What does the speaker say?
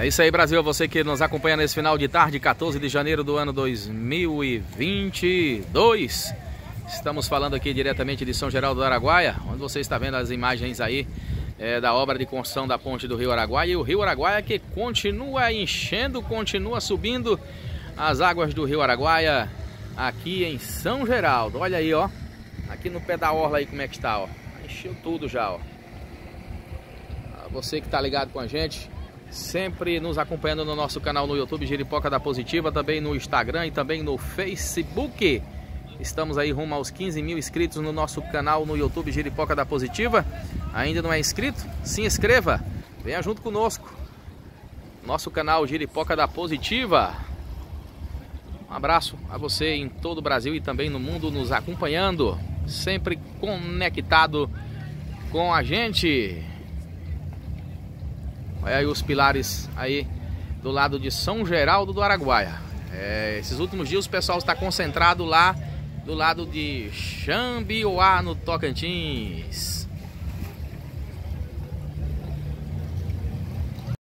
É isso aí, Brasil. Você que nos acompanha nesse final de tarde, 14 de janeiro do ano 2022. Estamos falando aqui diretamente de São Geraldo do Araguaia, onde você está vendo as imagens aí é, da obra de construção da ponte do Rio Araguaia. E o Rio Araguaia que continua enchendo, continua subindo as águas do Rio Araguaia aqui em São Geraldo. Olha aí, ó. Aqui no pé da orla aí como é que está, ó. Encheu tudo já, ó. Você que está ligado com a gente, sempre nos acompanhando no nosso canal no YouTube Giripoca da Positiva, também no Instagram e também no Facebook. Estamos aí rumo aos 15 mil inscritos no nosso canal no YouTube Giripoca da Positiva. Ainda não é inscrito? Se inscreva, venha junto conosco. Nosso canal Giripoca da Positiva. Um abraço a você em todo o Brasil e também no mundo nos acompanhando, sempre conectado com a gente. Olha aí os pilares aí do lado de São Geraldo do Araguaia. É, esses últimos dias o pessoal está concentrado lá do lado de Xambioá, no Tocantins.